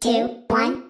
two, one.